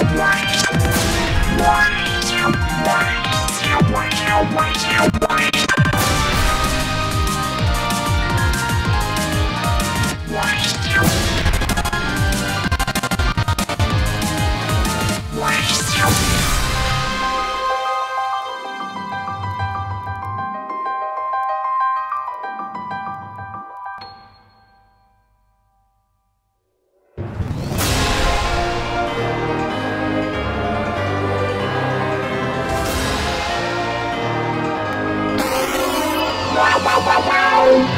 Wow. Bye.